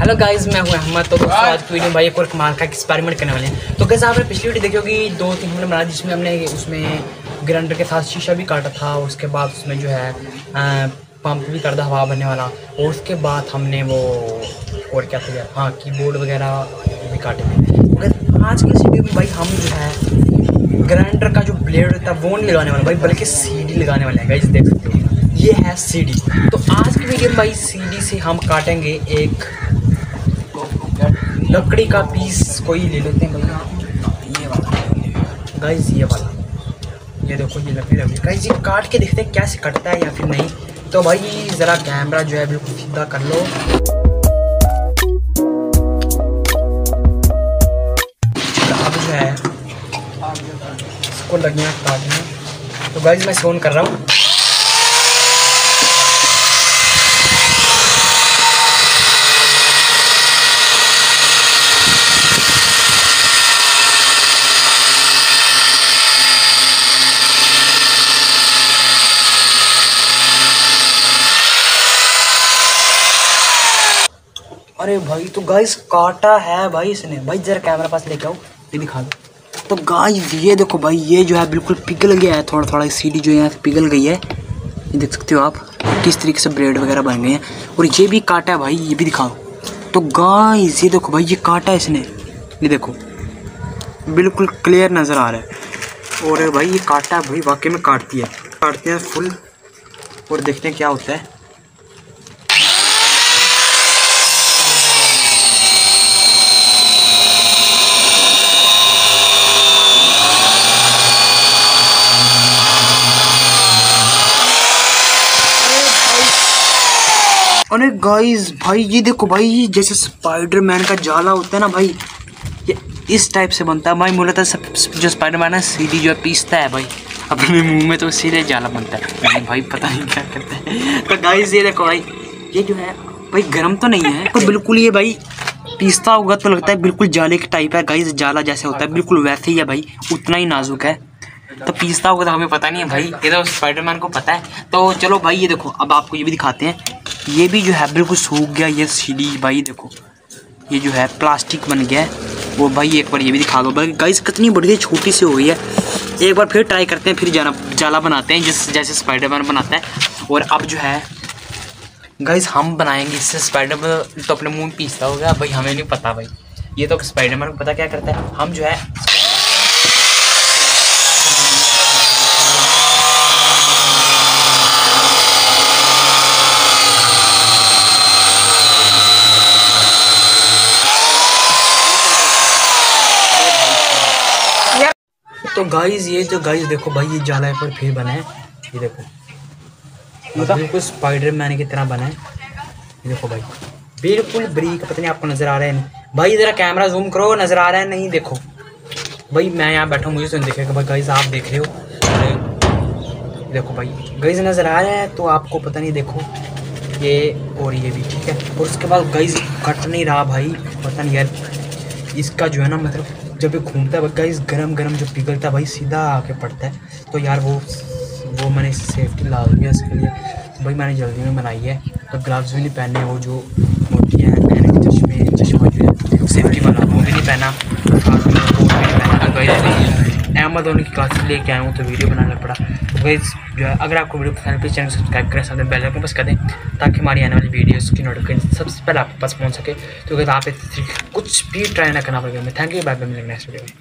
Hello guys मैं हूँ अहमद तो आज की वीडियो भाई एक और कमाल का एक्सपेरिमेंट करने वाले हैं। तो कैसे आपने पिछली वीडियो देखी होगी दो तीन हमने बनाया जिसमें हमने उसमें ग्राइंडर के साथ शीशा भी काटा था और उसके बाद उसमें जो है पंप भी कर हवा भरने वाला। और उसके बाद हमने वो और क्या था हाँ कीबोर्ड वगैरह भी काटे थे। मगर आज की वीडियो में भाई हम जो है ग्राइंडर का जो ब्लेड है वो नहीं लगाने वाला भाई बल्कि सीडी लगाने वाले हैं गाइस देख सकते हो। ये है सीडी तो आज की वीडियो में भाई सीडी से हम काटेंगे एक लकड़ी का पीस कोई ले लेते हैं भैया। ये वाला। गाइस ये वाला। ये देखो, ये लकड़ी लकड़ी गाइस ये काट के देखते हैं कैसे कटता है या फिर नहीं। तो भाई, ज़रा कैमरा जो है बिल्कुल सीधा कर लो। है, इसको लगना काटना। तो गाइस मैं सोन कर रहा हूँ। अरे भाई तो गाइस काटा है भाई इसने। भाई जरा कैमरा पास लेके आओ, ये दिखा दो। तो गाइस ये देखो भाई, ये जो है बिल्कुल पिघल गया है थोड़ा थोड़ा सीडी जो यहाँ से पिघल गई है। ये देख सकते हो आप, किस तरीके से ब्रेड वगैरह बन गए हैं। और ये भी काटा है भाई, ये भी दिखाओ। तो गाइस ये देखो भाई, ये काटा है इसने। ये देखो, बिल्कुल क्लियर नज़र आ रहा है। और भाई, ये काटा है भाई, वाकई में काटती है। काटते हैं फुल और देखते हैं क्या होता है। अरे गाइस भाई, ये देखो भाई ये जैसे स्पाइडरमैन का जाला होता है ना भाई, ये इस टाइप से बनता है। भाई, मुझे लगता है जो स्पाइडरमैन है, सीधी जो है पीसता है भाई। अपने मुँह में तो सीधे जाला बनता है। भाई, पता नहीं क्या करता है। तो गाइस ये देखो भाई, ये जो है, भाई, गर्म तो नहीं है तो बिल्कुल ये भाई, पीसता होगा तो लगता है बिल्कुल जाले की टाइप है। गाइस जाला जैसे होता है, बिल्कुल वैसे ही है भाई, उतना ही नाजुक है। तो पीसता होगा तो हमें पता नहीं है भाई, ये तो स्पाइडरमैन को पता है। तो चलो भाई, ये देखो, अब आपको ये भी दिखाते हैं। ये भी जो है, बिल्कुल सूख गया ये सीढ़ी भाई, देखो। ये जो है, प्लास्टिक बन गया है। वो भाई एक बार ये भी दिखा दो। भाई गाइस कितनी बड़ी छोटी सी हो गई है। एक बार फिर ट्राई करते हैं, फिर जाना, जाला बनाते हैं, जिस, जैसे स्पाइडरमैन बनाता है। और अब जो है गाइस हम बनाएँगे इससे स्पाइडरमैन तो अपने मुँह में पीसता होगा। भाई, हमें नहीं पता भाई। ये तो स्पाइडरमैन को पता क्या करता है? हम जो है तो गाइस ये जो गाइस देखो भाई ये जाला पर फिर बना है। ये देखो। बिल्कुल स्पाइडर मैन की तरह बना है। ये देखो भाई। बिल्कुल ब्रीक पता नहीं आपको नज़र आ रहा है नहीं। भाई ज़रा कैमरा जूम करो नज़र आ रहा है नहीं देखो। भाई मैं यहाँ बैठा हूँ मुझे तो नहीं दिखेगा भाई गाइस आप देख रहे हो। देखो भाई। गाइस नज़र आ रहा है तो आपको पता नहीं देखो। ये और ये भी ठीक है। और उसके बाद गाइस कट नहीं रहा भाई पता नहीं यार इसका जो है ना मतलब जब ये घूमता है गाइस गरम गरम जो पिघलता है भाई सीधा आके पड़ता है। तो यार वो वो मैंने सेफ्टी ला दी है इसके लिए। तो भाई मैंने जल्दी में बनाई है। तो ग्लव्स भी नहीं पहने, वो जो मोटी है चश्मे, चश्मा जो है सेफ्टी वाला, वो भी नहीं पहना साथ में वो भी नहीं पहना अहमद होने की क्लासेस लेके आया हूँ तो वीडियो बनाना पड़ा। तो गाइस जो है, अगर आपको वीडियो पसंद है प्लीज़ चैनल सब्सक्राइब करें, साथ में बेल आइकन प्रेस कर दें ताकि हमारी आने वाली वीडियोस की नोटिफिकेशन सबसे पहले आपके पास पहुँच सके। तो अगर आप कुछ भी ट्राई ना करना पड़ेगा। मैं थैंक यू बाय बाय मिलेंगे नेक्स्ट वीडियो में।